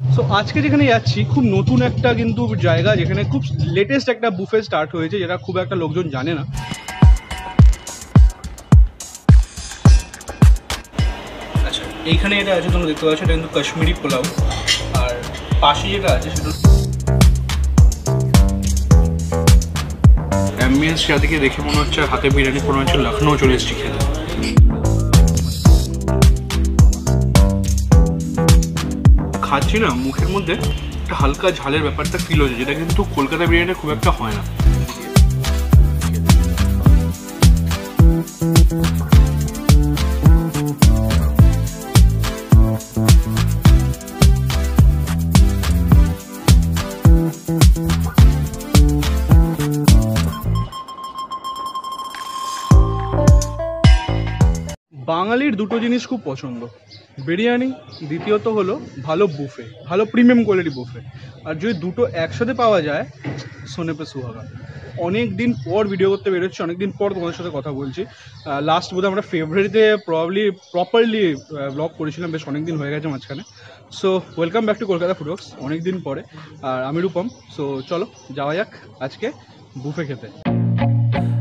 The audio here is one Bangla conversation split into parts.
সো আজকে যেখানে যাচ্ছি খুব নতুন একটা কিন্তু জায়গা যেখানে খুব লেটেস্ট একটা বুফে স্টার্ট হয়েছে যেটা খুব একটা লোকজন জানে না। আচ্ছা এইখানে এটা আছে তোমরা দেখতে পাচ্ছ এটা কিন্তু কাশ্মীরি পোলাও। আর পাশে যেটা আছে সেটা অ্যাম্বিয়েন্স যাদিকে দেখে মনে হচ্ছে হাতে বিরিয়ানি মনে হচ্ছে লখনৌ চলে এসেছি খেতে। খাচ্ছি না, মুখের মধ্যে একটা হালকা ঝালের ব্যাপারটা ফিল হচ্ছে, যেটা কিন্তু কলকাতা বিরিয়ানি খুব একটা হয় না। বাঙালির দুটো জিনিস খুব পছন্দ। বিরিয়ানি, দ্বিতীয়ত হলো ভালো বুফে ভালো প্রিমিয়াম কোয়ালিটি বুফে আর যদি দুটো একসাথে পাওয়া যায় সোনে পে সুহাগা। অনেক দিন পর ভিডিও করতে বেরোচ্ছি অনেক দিন পর তোমাদের সাথে কথা বলছি। লাস্ট বোধহয় আমরা ফেব্রুয়ারিতে প্রবলি প্রপারলি ব্লগ করেছিলাম, বেশ অনেক দিন হয়ে গেছে মাঝখানে। So welcome back to Kolkata foodworks অনেক দিন পরে। আর আমি রূপম সো চলো, যাওয়া যাক আজকে বুফে খেতে।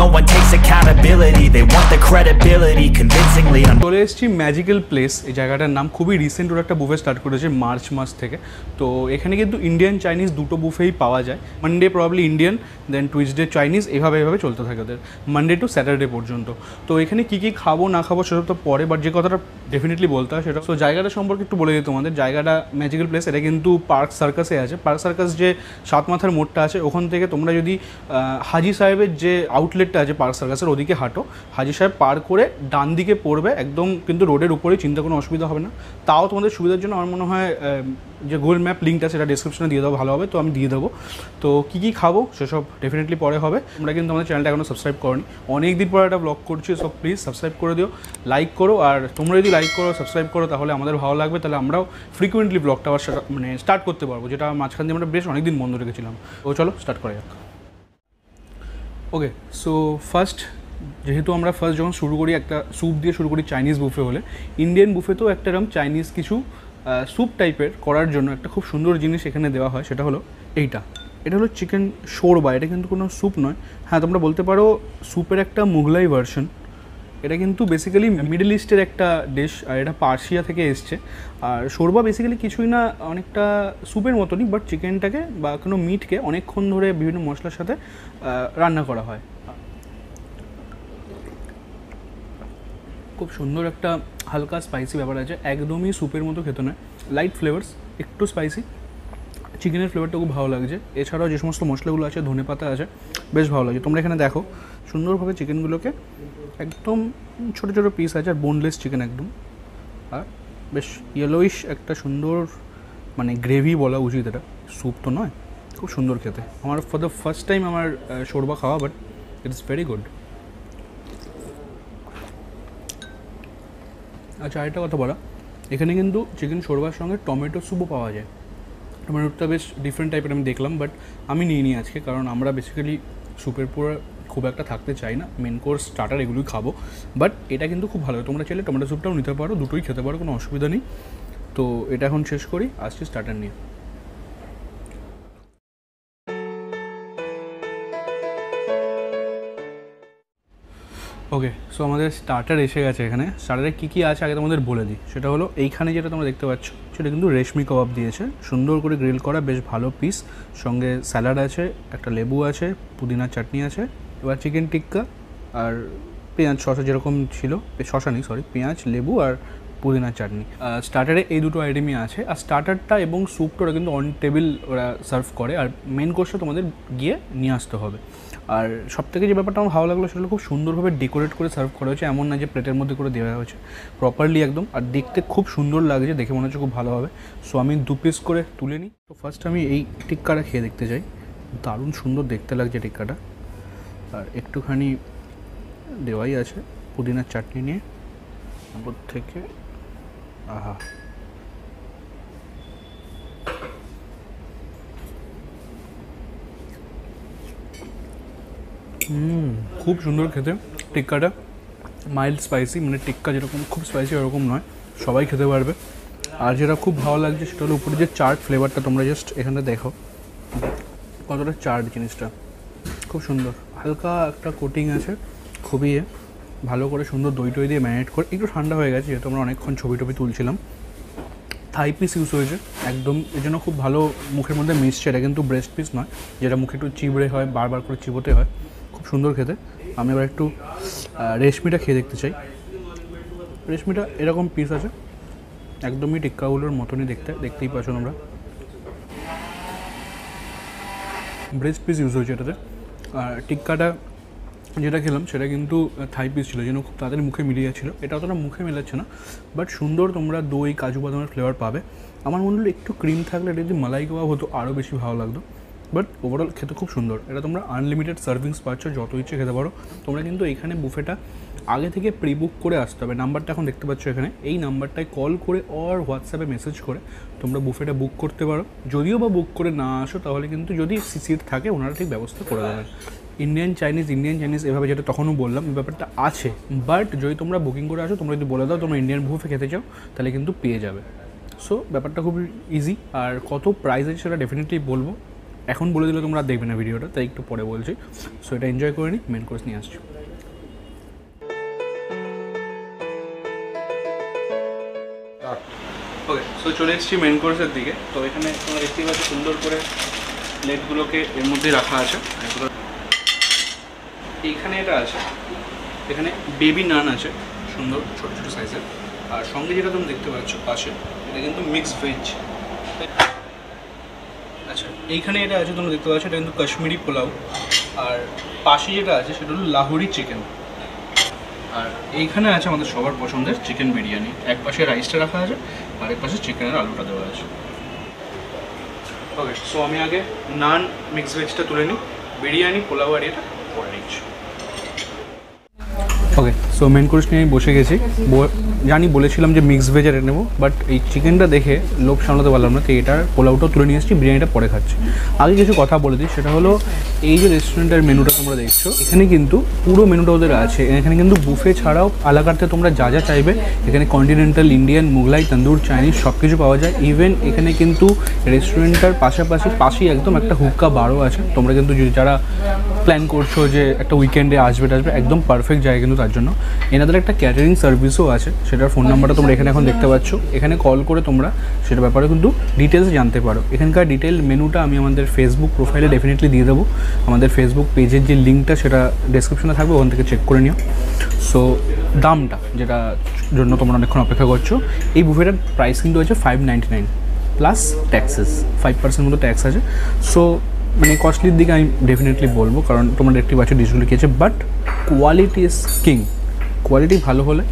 no one takes accountability. They want the credibility. Convincingly চলে এসেছি ম্যাজিক্যাল প্লেস এই জায়গাটার নাম খুবই রিসেন্ট ওরা একটা বুফে স্টার্ট করেছে মার্চ মাস থেকে। তো এখানে কিন্তু ইন্ডিয়ান চাইনিজ দুটো বুফেই পাওয়া যায়। Monday probably Indian then Tuesday Chinese এভাবে এভাবে চলতে থাকে ওদের। মানডে টু স্যাটারডে পর্যন্ত। তো এখানে কী কী খাব, না খাব সেসব তো পরে বাট যে কথাটা ডেফিনেটলি বলতে হয় সেটা তো জায়গাটা সম্পর্কে একটু বলে দিই তোমাদের। জায়গাটা ম্যাজিক্যাল প্লেস এটা কিন্তু পার্ক সার্কাসে আছে। পার্ক সার্কাস যে সাত মাথার মোড়টা আছে, ওখান থেকে তোমরা যদি হাজি সাহেবের যে আউটলেটটা আছে পার্ক সার্কাসের ওদিকে হাঁটো। হাজি সাহেব পার করে ডান দিকে পড়বে, একদম কিন্তু রোডের উপরেই, চিন্তা কোনো অসুবিধা হবে না। তাও তোমাদের সুবিধার জন্য আমার মনে হয় যে গুগল ম্যাপ লিঙ্কটা সেটা ডিসক্রিপশনে দিয়ে দেওয়া ভালো হবে, তো আমি দিয়ে দেবো। তো কী কী খাব, সেসব ডেফিনেটলি পরে হবে। আমরা কিন্তু আমাদের চ্যানেলটা এখনও সাবস্ক্রাইব করনি। অনেক দিন পরে একটা ব্লগ করছি সব প্লিজ সাবস্ক্রাইব করে দিও লাইক করো, আর তোমরা যদি লাইক করো সাবস্ক্রাইব করো, তাহলে আমাদের ভালো লাগবে। তাহলে আমরাও ফ্রিকুয়েন্টলি ব্লগটা আবার মানে স্টার্ট করতে পারব, যেটা মাঝখান দিয়ে আমরা বেশ অনেক দিন বন্ধ রেখেছিলাম। তো চলো স্টার্ট করা যাক। ওকে সো ফার্স্ট যেহেতু আমরা ফার্স্ট যখন শুরু করি একটা স্যুপ দিয়ে শুরু করি চাইনিজ বুফে হলে ইন্ডিয়ান বুফেতেও একটা এরকম চাইনিজ কিছু স্যুপ টাইপের করার জন্য একটা খুব সুন্দর জিনিস এখানে দেওয়া হয়, সেটা হলো এইটা। এটা হলো চিকেন শোরবা, এটা কিন্তু কোনো স্যুপ নয়। হ্যাঁ তোমরা বলতে পারো স্যুপের একটা মুঘলাই ভার্সন এটা কিন্তু বেসিক্যালি মিডল ইস্টের একটা ডিশ আর এটা পার্সিয়া থেকে এসছে। আর শোরবা বেসিক্যালি কিছুই না, অনেকটা স্যুপের মতনই বাট চিকেনটাকে বা কোনো মিটকে অনেকক্ষণ ধরে বিভিন্ন মশলার সাথে রান্না করা হয়। খুব সুন্দর একটা হালকা স্পাইসি ব্যাপার আছে, একদমই স্যুপের মতো খেতে নয় লাইট ফ্লেভার্স একটু স্পাইসি চিকেনের ফ্লেভারটা খুব ভালো লাগছে। এছাড়াও যে সমস্ত মশলাগুলো আছে, ধনে পাতা আছে, বেশ ভালো লাগছে। তোমরা এখানে দেখো, সুন্দরভাবে চিকেনগুলোকে একদম ছোটো ছোটো পিস আছে, আর বোনলেস চিকেন একদম। আর বেশ ইয়েলোইশ একটা সুন্দর মানে গ্রেভি বলা উচিত এটা। স্যুপ তো নয়, খুব সুন্দর খেতে। আমার ফর দ্য ফার্স্ট টাইম আমার শোরবা খাওয়া but it is very good আচ্ছা আরেকটা কথা বলা। এখানে কিন্তু চিকেন শোরবার সঙ্গে টমেটো স্যুপও পাওয়া যায়। টমেটোটা বেশ ডিফারেন্ট টাইপের আমি দেখলাম বাট আমি নিয়ে নিই আজকে, কারণ আমরা বেসিক্যালি স্যুপের পরে খুব একটা থাকতে চাই না। মেন কোর্স স্টার্টার এগুলোই খাব বাট এটা কিন্তু খুব ভালো। তোমরা চাইলে টমেটো স্যুপটাও নিতে পারো, দুটোই খেতে পারো, কোনো অসুবিধা নেই। তো এটা এখন শেষ করি, আসছি স্টার্টার নিয়ে। ওকে সো আমাদের স্টার্টার এসে গেছে এখানে। স্টার্টারে কী কী আছে আগে তোমাদের বলে দিই। সেটা হলো, এইখানে যেটা তোমরা দেখতে পাচ্ছ সেটা কিন্তু রেশমি কবাব দিয়েছে। সুন্দর করে গ্রিল করা, বেশ ভালো পিস সঙ্গে স্যালাড আছে, একটা লেবু আছে পুদিনার চাটনি আছে, এবার চিকেন টিক্কা আর পেঁয়াজ, শসা যেরকম ছিল শশা নেই সরি পেঁয়াজ, লেবু আর পুদিনা চাটনি। স্টার্টারে এই দুটো আইটেমই আছে। আর স্টার্টারটা এবং স্যুপটা ওরা কিন্তু অন টেবিল ওরা সার্ভ করে। আর মেন কোর্সটা তোমাদের গিয়ে নিয়ে আসতে হবে। আর সব থেকে যে ব্যাপারটা আমার ভালো লাগল, সেটা খুব সুন্দরভাবে ডেকোরেট করে সার্ভ করা হয়েছে। এমন না যে প্লেটের মধ্যে করে দেওয়া হয়েছে। প্রপারলি একদম। আর দেখতে খুব সুন্দর লাগছে। দেখে মনে হচ্ছে খুব ভালো হবে। সো আমি দু পিস করে তুলে নিই। তো ফার্স্ট আমি এই টিক্কাটা খেয়ে দেখতে চাই। দারুণ সুন্দর দেখতে লাগছে টিক্কাটা। আর একটুখানি দেওয়াই আছে পুদিনার চাটনি নিয়ে। তারপর থেকে আহা হুম, খুব সুন্দর খেতে, টিক্কাটা। মাইল্ড স্পাইসি মানে টিক্কা যেরকম, খুব স্পাইসি ওরকম নয়, সবাই খেতে পারবে। আর যেটা খুব ভালো লাগছে, সেটা হলো উপরে যে চাট ফ্লেভারটা তোমরা জাস্ট এখানে দেখো। কতটা চাট জিনিসটা। খুব সুন্দর। হালকা একটা কোটিং আছে, খুবই। ভালো করে সুন্দর দই টই দিয়ে ম্যারিনেট করে, একটু ঠান্ডা হয়ে গেছে, যেহেতু আমরা অনেকক্ষণ ছবি টবি তুলছিলাম। থাই পিস ইউজ হয়েছে, একদম এর জন্য খুব ভালো মুখের মধ্যে মিশছে এটা কিন্তু ব্রেস্ট পিস নয়, যেটা মুখে একটু চিবড়ে হয়, বারবার করে চিবোতে হয়, খুব সুন্দর খেতে। আমি এবার একটু রেশমিটা খেয়ে দেখতে চাই। রেশমিটা এরকম পিস আছে, একদমই টিক্কাগুলোর মতনই দেখতে, দেখতেই পাচ্ছ তোমরা। ব্রেস্ট পিস ইউজ হয়েছে এটাতে। আর টিক্কাটা যেটা খেলাম সেটা কিন্তু থাই পিস ছিল, যেন খুব তাড়াতাড়ি মুখে মিলিয়ে যাচ্ছিল। এটা অতটা মুখে মেলাচ্ছে না বাট সুন্দর তোমরা দই, কাজু বাদামের ফ্লেভার পাবে। আমার মনে হলো একটু ক্রিম থাকলে এটা যদি মালাই কাবাব হতো আরও বেশি ভালো লাগতো। বাট ওভারঅল খেতে খুব সুন্দর। এটা তোমরা আনলিমিটেড সার্ভিংস পাচ্ছ, যত ইচ্ছে খেতে পারো। তোমরা কিন্তু এখানে বুফেটা আগে থেকে প্রি বুক করে আসতে হবে। নাম্বারটা এখন দেখতে পাচ্ছ এখানে। এই নাম্বারটায় কল করে অর হোয়াটসঅ্যাপে মেসেজ করে তোমরা বুফেটা বুক করতে পারো। যদিও বা বুক করে না আসো, তাহলে কিন্তু যদি সিট থাকে, ওনারা ঠিক ব্যবস্থা করে দেবেন। ইন্ডিয়ান চাইনিজ ইন্ডিয়ান চাইনিজ এভাবে যেটা তখনও বললাম, এই ব্যাপারটা আছে। বাট যদি তোমরা বুকিং করে আসো, তোমরা যদি বলে দাও তোমরা ইন্ডিয়ান বুফে খেতে চাও, তাহলে কিন্তু পেয়ে যাবে। সো ব্যাপারটা খুব ইজি আর কত প্রাইস আছে সেটা ডেফিনেটলি বলব। এখন বলে দিলে তোমরা দেখবে না ভিডিওটা তাই একটু পরে বলছি। সো এটা এনজয় করে নিই মেন কোর্স নিয়ে আসছি। ওকে সো চলে এসেছি মেন কোর্সের দিকে। তো এখানে তোমরা দেখতেই পাচ্ছ সুন্দর করে প্লেটগুলোকে এর মধ্যে রাখা আছে। এগুলো এইখানে এটা আছে। এখানে বেবি নান আছে, সুন্দর, ছোটো ছোটো সাইজের আর সঙ্গে যেটা তুমি দেখতে পাচ্ছ পাশে, এটা কিন্তু মিক্স ভেজ আচ্ছা এইখানে এটা আছে, তোমরা দেখতে পাচ্ছ, এটা কিন্তু কাশ্মীরি পোলাও। আর পাশে যেটা আছে, সেটা হলো লাহোরি চিকেন আর এইখানে আছে আমাদের সবার পছন্দের চিকেন বিরিয়ানি। এক পাশে রাইসটা রাখা আছে, আর এক পাশে চিকেনের আলুটা দেওয়া আছে। ওকে সো আমি আগে নান মিক্স ভেজটা তুলে নিই। বিরিয়ানি, পোলাও আর এটা ওকে সো মেন কোর্স নিয়ে আমি বসে গেছি। জানি বলেছিলাম যে মিক্স ভেজ এটা নেব বাট এই চিকেনটা দেখে লোভ সামলাতে পারলাম না, তো এটার পোলাওটাও তুলে নিয়ে এসেছি, বিরিয়ানিটা পরে খাচ্ছি। আগে কিছু কথা বলে দিই, সেটা হলো এই যে রেস্টুরেন্টের মেনুটা তোমরা দেখছ, এখানে কিন্তু পুরো মেনুটা ওদের আছে। এখানে কিন্তু বুফে ছাড়াও আলাকার্তে তোমরা যা যা চাইবে, এখানে continental Indian Mughlai, tandoor Chinese সব কিছু পাওয়া যায়। ইভেন এখানে কিন্তু রেস্টুরেন্টটার পাশাপাশি, পাশেই একদম একটা হুক্কা বারও আছে। তোমরা কিন্তু যারা প্ল্যান করছ যে একটা উইকেন্ডে আসবে আসবে একদম পারফেক্ট জায়গা কিন্তু তার জন্য। এনাদের একটা ক্যাটারিং সার্ভিসও আছে সেটার ফোন নাম্বারটা তোমরা এখানে এখন দেখতে পাচ্ছ। এখানে কল করে তোমরা সেটার ব্যাপারে কিন্তু ডিটেলস জানতে পারো। এখানকার ডিটেল মেনুটা আমি আমাদের ফেসবুক প্রোফাইলে ডেফিনেটলি দিয়ে দেবো। আমাদের ফেসবুক পেজের যে লিঙ্কটা সেটা ডেসক্রিপশনে থাকবে ওখান থেকে চেক করে নিও। সো দামটা যেটা জন্য তোমরা অনেকক্ষণ অপেক্ষা করছ এই বুফেটার প্রাইস কিন্তু আছে five ninety nine plus taxes five percent মতো ট্যাক্স আছে। সো মানে কস্টলির দিকে আমি ডেফিনেটলি বলব, কারণ তোমরা দেখতে পাচ্ছ ডিশগুলো খেয়েছে but quality is king quality ভালো হলে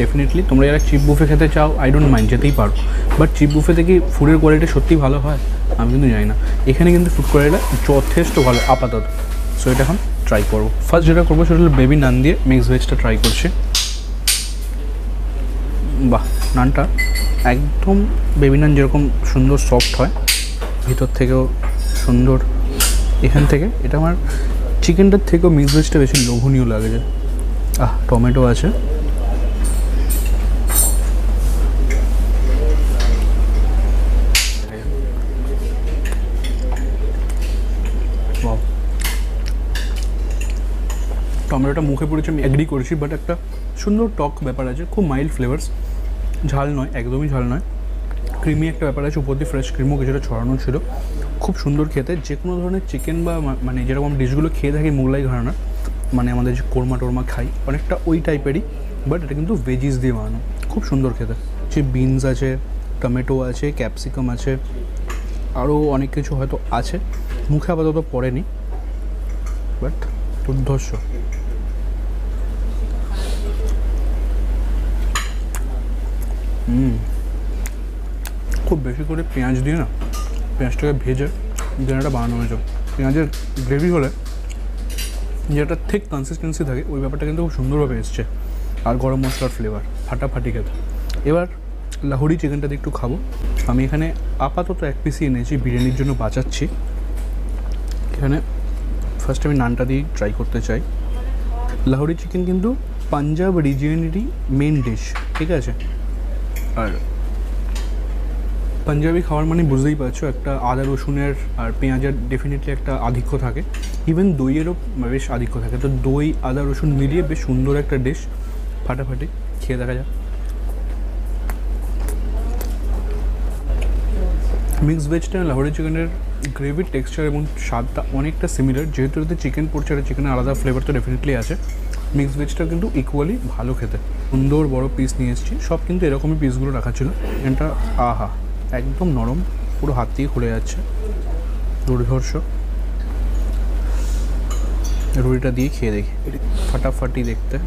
ডেফিনেটলি তোমরা যারা চিপ বুফে খেতে চাও আই ডোন্ট মাইন্ড যেতেই পারো। বাট চিপ বুফেতে কি ফুডের কোয়ালিটি সত্যি ভালো হয়? আমি কিন্তু জানি না। এখানে কিন্তু ফুড কোয়ালিটিটা যথেষ্ট ভালো, আপাতত। সো এটা এখন ট্রাই করব। ফার্স্ট যেটা করব, সেটা হলো বেবি নান দিয়ে মিক্স ভেজটা ট্রাই করছি। বাহ, নানটা একদম বেবি নান যেরকম সুন্দর সফট হয়, ভিতর থেকেও সুন্দর এখান থেকে। এটা আমার চিকেনটার থেকেও মিক্স ভেজটা বেশি লোভনীয় লাগে যে। আহ, টমেটো আছে. টমেটোটা মুখে পড়েছে, আমি অ্যাগ্রি করেছি বাট একটা সুন্দর টক ব্যাপার আছে, খুব মাইল্ড ফ্লেভার্স ঝাল নয়, একদমই ঝাল নয়। ক্রিমি একটা ব্যাপার আছে, উপর দিয়ে ফ্রেশ ক্রিমও কিছুটা ছড়ানো ছিল। খুব সুন্দর খেতে যে কোনো ধরনের চিকেন বা মানে যেরকম ডিশগুলো খেয়ে থাকি মোগলাই ঘরানা মানে আমাদের যে কোরমা টোরমা খাই, অনেকটা ওই টাইপেরই বাট এটা কিন্তু ভেজিস দিয়ে বানানো। খুব সুন্দর খেতে। যে বিনস আছে টমেটো আছে ক্যাপসিকাম আছে আরও অনেক কিছু হয়তো আছে। মুখে আপাতত পড়েনি বাট দুর্ধর্ষ খুব বেশি করে পেঁয়াজ দিয়ে না পেঁয়াজটাকে ভেজে ডিনারটা বানানো হয়েছে। পেঁয়াজের গ্রেভি হলে যেটা ঠিক কনসিস্টেন্সি থাকে, ওই ব্যাপারটা কিন্তু খুব সুন্দরভাবে এসছে। আর গরম মশলার ফ্লেভার ফাটাফাটি খেতে। এবার লাহোরি চিকেনটা দিয়ে একটু খাব। আমি এখানে আপাতত এক পিসই এনেছি, বিরিয়ানির জন্য বাঁচাচ্ছি। এখানে ফার্স্ট আমি নানটা দিয়ে ট্রাই করতে চাই। লাহোরি চিকেন কিন্তু পাঞ্জাব রিজিয়নেরই মেন ডিশ ঠিক আছে? আর পাঞ্জাবি খাবার মানে বুঝতেই পারছ, একটা আদা, রসুনের আর পেঁয়াজের ডেফিনেটলি একটা আধিক্য থাকে। ইভেন দইয়েরও বেশ আধিক্য থাকে। তো দই, আদা, রসুন মিলিয়ে বেশ সুন্দর একটা ডিশ ফাটাফাটি, খেয়ে দেখা যাক। মিক্স ভেজটা লাহোরি চিকেনের গ্রেভির টেক্সচার এবং স্বাদটা অনেকটা সিমিলার যেহেতু এতে চিকেন পড়ছে, আর চিকেনের আলাদা ফ্লেভার তো ডেফিনেটলি আছে। মিক্স ভেজটা কিন্তু ইকুয়ালি ভালো খেতে। সুন্দর বড় পিস নিয়ে এসেছি। সব কিন্তু এরকমই পিসগুলো রাখা ছিল। এটা আহা! একদম নরম, পুরো হাত দিয়ে খুলে যাচ্ছে। দুর্ধর্ষ। রুটিটা দিয়ে খেয়ে দেখি। ফাটাফাটি দেখতে।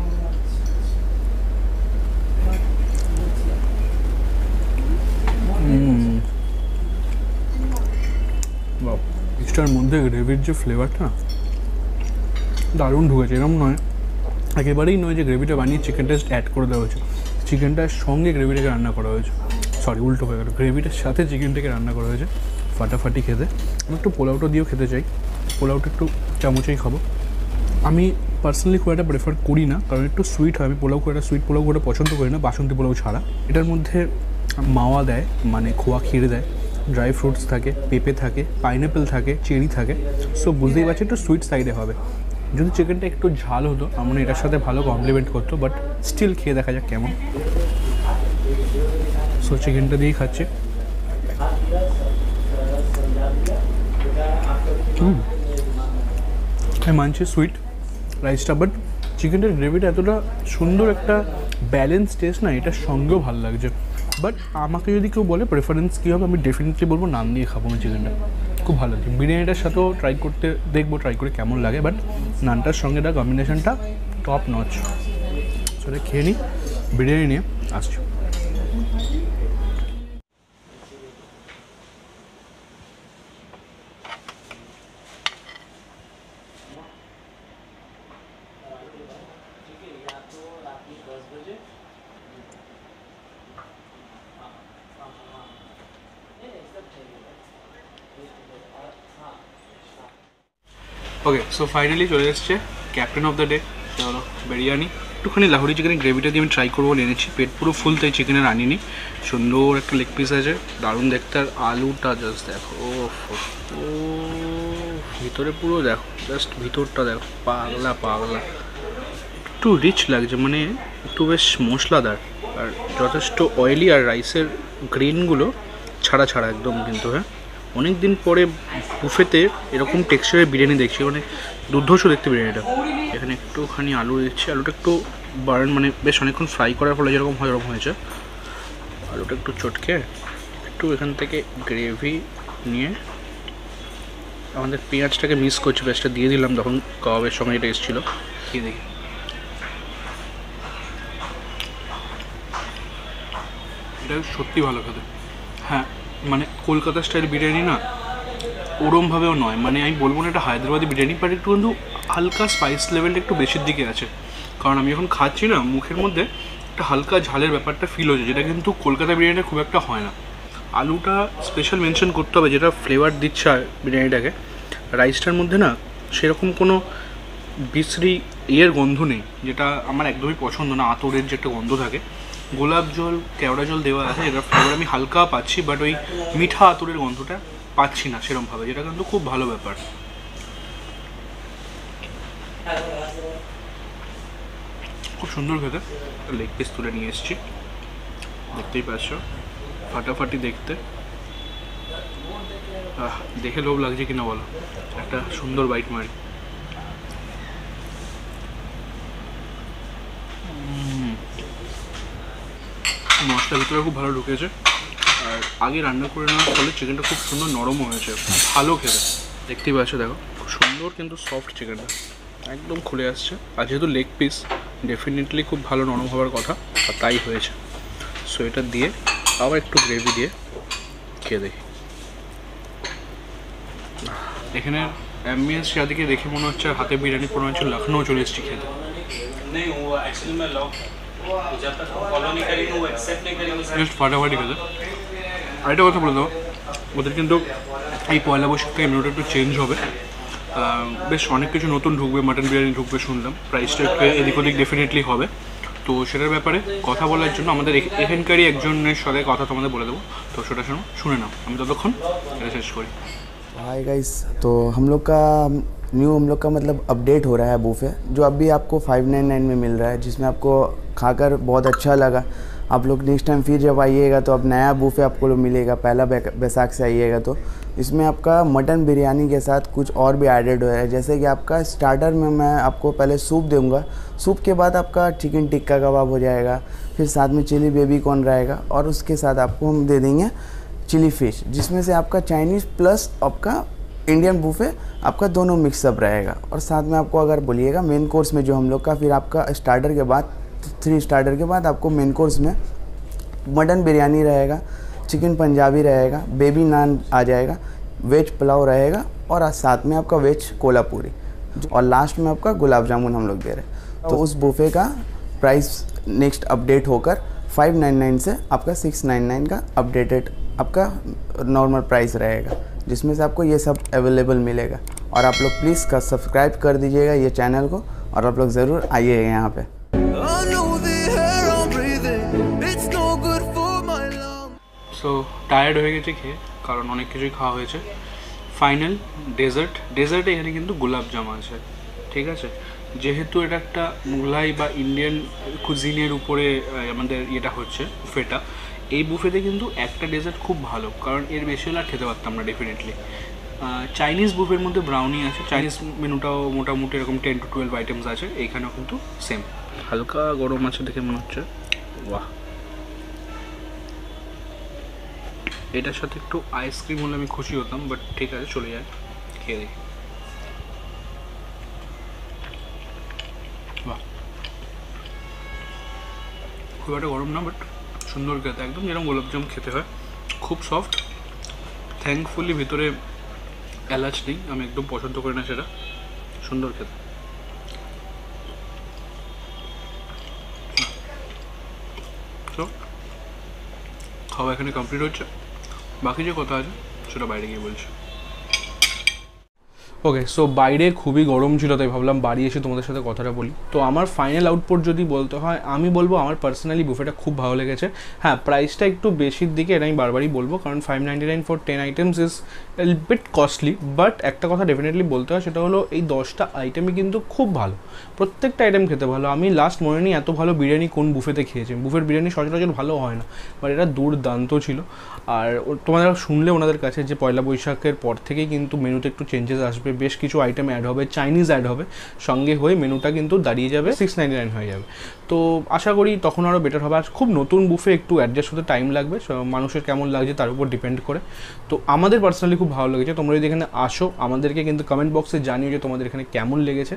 মিক্সটার মধ্যে গ্রেভির যে ফ্লেভারটা না দারুণ ঢুকেছে। এরকম নয়, একেবারেই নয় যে গ্রেভিটা বানিয়ে চিকেনটা অ্যাড করে দেওয়া হয়েছে। চিকেনটার সঙ্গে গ্রেভিটাকে রান্না করা হয়েছে। সরি, উল্টো হয়ে গেল। গ্রেভিটার সাথে চিকেনটাকে রান্না করা হয়েছে, ফাটাফাটি খেতে। আমি একটু পোলাওটা দিয়েও খেতে চাই। পোলাওটা একটু চামচেই খাব। আমি পার্সোনালি খুব একটা প্রেফার করি না, কারণ একটু সুইট হয়। আমি পোলাও খুব একটা সুইট পোলাও করে পছন্দ করি না, বাসন্তী পোলাও ছাড়া। এটার মধ্যে মাওয়া দেয় মানে খোয়া ক্ষীর দেয়। ড্রাই ফ্রুটস থাকে, পেঁপে থাকে পাইনঅ্যাপেল থাকে, চেরি থাকে। সো বুঝতেই পারছি, একটু সুইট সাইডে হবে। যদি চিকেনটা একটু ঝাল হতো, আমার এটার সাথে ভালো কমপ্লিমেন্ট করতো বাট স্টিল খেয়ে দেখা যাক কেমন। সো চিকেনটা দিয়েই খাচ্ছি। আমি মানছি সুইট রাইসটা বাট চিকেনের গ্রেভিটা এতটা সুন্দর একটা ব্যালেন্স টেস্ট না, এটার সঙ্গেও ভালো লাগছে। বাট আমাকে যদি কেউ বলে প্রেফারেন্স কী হবে, আমি ডেফিনেটলি বলব নান দিয়ে খাব আমি চিকেনটা খুব ভালো লাগে বিরিয়ানিটার সাথেও ট্রাই করতে, দেখব ট্রাই করে কেমন লাগে বাট নানটার সঙ্গে এটা কম্বিনেশনটা টপ নচ সেটা খেয়ে নিই বিরিয়ানি নিয়ে আসছি। ওকে সো ফাইনালি চলে এসছে ক্যাপ্টেন অফ দ্য ডে হলো বিরিয়ানি একটুখানি লাহোরি চিকেনের গ্রেভিটা দিয়ে আমি ট্রাই করব এনেছি পেট পুরো ফুল তাই চিকেনের আনিনি সুন্দর একটা লেগ পিস আছে, দারুণ দেখতে। আর আলুটা জাস্ট দেখো ও ভিতরে পুরো দেখো জাস্ট ভিতরটা দেখো, পাগলা পাগলা। একটু রিচ লাগছে মানে একটু বেশ মশলাদার। আর যথেষ্ট অয়েলি আর রাইসের গ্রেনগুলো ছাড়া ছাড়া একদম কিন্তু হ্যাঁ? অনেক দিন পরে বুফেতে এরকম টেক্সচারের বিরিয়ানি দেখছি মানে দুর্ধর্ষ দেখতে বিরিয়ানিটা এখানে একটুখানি আলু দিচ্ছি আলুটা একটু বার্ন মানে বেশ অনেকক্ষণ ফ্রাই করার ফলে যেরকম হয় এরকম হয়েছে। আলুটা একটু চটকে একটু এখান থেকে গ্রেভি নিয়ে আমাদের পেঁয়াজটাকে মিস করছি পেঁয়াজটা দিয়ে দিলাম তখন কাবাবের সঙ্গে এটা এসেছিল। খেয়ে দেখি। এটা সত্যি ভালো খেতে। হ্যাঁ। মানে কলকাতা স্টাইল বিরিয়ানি না ওরমভাবেও নয়। মানে আমি বলব না এটা হায়দ্রাবাদি বিরিয়ানি বাট একটু কিন্তু হালকা স্পাইস লেভেলটা একটু বেশির দিকে আছে। কারণ আমি যখন খাচ্ছি না, মুখের মধ্যে একটা হালকা ঝালের ব্যাপারটা ফিল হচ্ছে, যেটা কিন্তু কলকাতা বিরিয়ানিটা খুব একটা হয় না। আলুটা স্পেশাল মেনশন করতে হবে, যেটা ফ্লেভার দিচ্ছে বিরিয়ানিটাকে। রাইসটার মধ্যে না সেরকম কোনো বিশ্রী ইয়ের গন্ধ নেই, যেটা আমার একদমই পছন্দ না, আতরের যে একটা গন্ধ থাকে। গোলাপ জল, কেওড়া জল দেওয়া আছে, যেটা ফ্লেভার আমি হালকা পাচ্ছি বাট ওই মিঠা আতরের গন্ধটা পাচ্ছি না সেরমভাবে, যেটা কিন্তু খুব ভালো ব্যাপার। খুব সুন্দর খেতে। লেগ পিস তুলে নিয়ে এসেছি। দেখতেই পাচ্ছ। ফাটাফাটি দেখতে। দেখে লোভ লাগছে কিনা বলো? একটা সুন্দর বাইট মারি। মশলা ভিতরে খুব ভালো ঢুকেছে। আর আগে রান্না করে নেওয়ার ফলে চিকেনটা খুব সুন্দর নরমও হয়েছে, ভালো খেতে। দেখতেই পাচ্ছ, দেখো, খুব সুন্দর কিন্তু সফট চিকেনটা একদম খুলে আসছে। আর যেহেতু লেগ পিস ডেফিনেটলি খুব ভালো নরম হওয়ার কথা, আর তাই হয়েছে। সো এটা দিয়ে আবার একটু গ্রেভি দিয়ে খেয়ে দেখি। এখানে অ্যাম্বিয়েন্স চারদিকে দেখে মনে হচ্ছে হাতে বিরিয়ানি মনে হচ্ছে লখনৌ চলে এসেছি খেতে। नहीं वो एक्चुअली में लॉक जब तक हम फॉलो नहीं करेंगे वो एक्सेप्ट नहीं करेंगे सर জাস্ট ফাটাফাটি খেতে আরেকটা কথা বলে দেবো ওদের কিন্তু এই পয়লা বৈশাখ থেকে মেনুটা একটু চেঞ্জ হবে আহ, বেশ অনেক কিছু নতুন ঢুকবে মাটন বিরিয়ানি ঢুকবে শুনলাম প্রাইসটা একটু এদিক ওদিক ডেফিনেটলি হবে তো সেটার ব্যাপারে কথা বলার জন্য আমাদের এখ- এখানকারই একজনের সাথে কথা তোমাদের বলে দেবো তো সেটা শোনো শুনে নাও আমি ততক্ষণ এটা শেষ করি हाय गाइस तो हम लोग का न्यू हम लोग का मतलब अपडेट हो रहा है बूफे, जो अभी आपको 599 में मिल रहा है, जिसमें आपको खाकर बहुत अच्छा लगा। आप लोग नेक्स्ट टाइम फिर जब आइएगा तो अब नया बूफे आपको लोग मिलेगा, पहला बैसाख से आइएगा तो। इसमें आपका मटन बिरयानी के साथ कुछ और भी एडेड हो रहा है, जैसे कि आपका स्टार्टर में मैं आपको पहले सूप दूँगा। सूप के बाद आपका चिकन टिक्का कबाब हो जाएगा, फिर साथ में चिली बेबी कॉर्न रहेगा, और उसके साथ आपको हम दे देंगे चिली फ़िश जिसमें से आपका चाइनीज़ प्लस आपका इंडियन बुफे आपका दोनों मिक्सअप रहेगा। और साथ में आपको अगर बोलिएगा मेन कोर्स में जो हम लोग का, फिर आपका स्टार्टर के बाद थ्री स्टार्टर के बाद आपको मेन कोर्स में मटन बिरयानी रहेगा चिकन पंजाबी रहेगा बेबी नान आ जाएगा वेज पुलाव रहेगा, और साथ में आपका वेज कोलापूरी और लास्ट में आपका गुलाब जामुन हम लोग दे रहे हैं। तो उस बुफे का प्राइस नेक्स्ट अपडेट होकर 599 से आपका 699 का अपडेटेड आपका नॉर्मल प्राइस रहेगा। जिसमें से आपको ये सब अवेलेबल मिलेगा और आप लोग प्लीज़ का सब्सक्राइब कर दीजिएगा ये चैनल को और आप लोग ज़रूर आइएगा यहाँ पे I know the air I'm breathing, it's no good for my lungs. So tired হয়ে গেছে খেয়ে কারণ অনেক কিছুই খাওয়া হয়েছে ফাইনাল ডেজার্ট ডেজার্টে এখানে কিন্তু গোলাপ জাম আছে ঠিক আছে যেহেতু এটা একটা মুঘলাই বা ইন্ডিয়ান কুজিনের উপরে আহ, আমাদের ইয়েটা হচ্ছে বুফেটা এই বুফেতে কিন্তু একটা ডেজার্ট খুব ভালো, কারণ এর বেশি হলে আর খেতে পারতাম না ডেফিনেটলি চাইনিজ বুফের মধ্যে ব্রাউনি আছে চাইনিজ মেনুটাও মোটামুটি এরকম টেন টু টুয়েলভ আইটেমস আছে, এইখানেও কিন্তু সেম হালকা গরম আছে দেখে মনে হচ্ছে। বাহ। এটার সাথে একটু আইসক্রিম হলে আমি খুশি হতাম বাট ঠিক আছে, চলে যায় খেয়ে দেখি। খুব একটা গরম না বাট সুন্দর খেতে, একদম যেরকম গোলাপজাম খেতে হয়, খুব সফট থ্যাঙ্কফুলি ভিতরে এলাচ নেই, আমি একদম পছন্দ করি না সেটা। সুন্দর খেতে। খাওয়া এখানে কমপ্লিট হচ্ছে। বাকি যে কথা আছে, সেটা বাইরে গিয়ে বলছি। ওকে সো বাইরে খুবই গরম ছিল, তাই ভাবলাম বাড়ি এসে তোমাদের সাথে কথাটা বলি। তো আমার ফাইনাল আউটপুট যদি বলতে হয়, আমি বলব আমার পার্সোনালি বুফেটা খুব ভালো লেগেছে। হ্যাঁ প্রাইসটা একটু বেশির দিকে, এটা আমি বারবারই বলব, কারণ five ninety nine for ten items is bit costly but একটা কথা ডেফিনেটলি বলতে হয়, সেটা হলো এই দশটা আইটেমই কিন্তু খুব ভালো। প্রত্যেকটা আইটেম খেতে ভালো। আমি লাস্ট মনে নেই এত ভালো বিরিয়ানি কোন বুফেতে খেয়েছি। বুফের বিরিয়ানি সচরাচর ভালো হয় না বাট এটা দুর্দান্ত ছিল। আর তোমরা শুনলে ওনাদের কাছে যে পয়লা বৈশাখের পর থেকেই কিন্তু মেনুতে একটু চেঞ্জেস আসবে বেশ কিছু আইটেম অ্যাড হবে চাইনিজ অ্যাড হবে। সঙ্গে হয়ে মেনুটা কিন্তু দাঁড়িয়ে যাবে সিক্স নাইনটি নাইন হয়ে যাবে। তো আশা করি তখন আরও বেটার হবে। আর খুব নতুন বুফে একটু অ্যাডজাস্ট হতে টাইম লাগবে মানুষের কেমন লাগছে তার উপর ডিপেন্ড করে। তো আমাদের পার্সোনালি খুব ভালো লেগেছে। তোমরা যদি এখানে আসো, আমাদেরকে কিন্তু কমেন্ট বক্সে জানিও যে তোমাদের এখানে কেমন লেগেছে।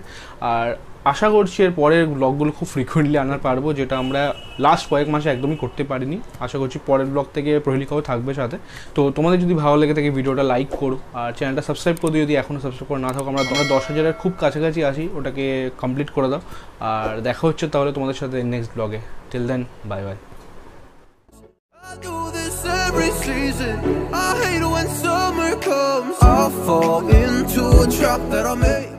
আর আশা করছি এর পরের ব্লগগুলো খুব ফ্রিকুয়েন্টলি আনার পারব, যেটা আমরা লাস্ট কয়েক মাসে একদমই করতে পারিনি আশা করছি পরের ব্লগ থেকে প্রহেলিকাও থাকবে সাথে তো তোমাদের যদি ভালো লেগে থাকে ভিডিওটা লাইক করো, আর চ্যানেলটা সাবস্ক্রাইব করে যদি এখনও সাবস্ক্রাইব করে না থাকো, আমরা তোমরা দশ হাজারের খুব কাছাকাছি আসি ওটাকে কমপ্লিট করে দাও আর দেখা হচ্ছে তাহলে তোমাদের সাথে নেক্সট ব্লগে till then bye bye every season. I hate when summer comes. I fall into a trap that I made.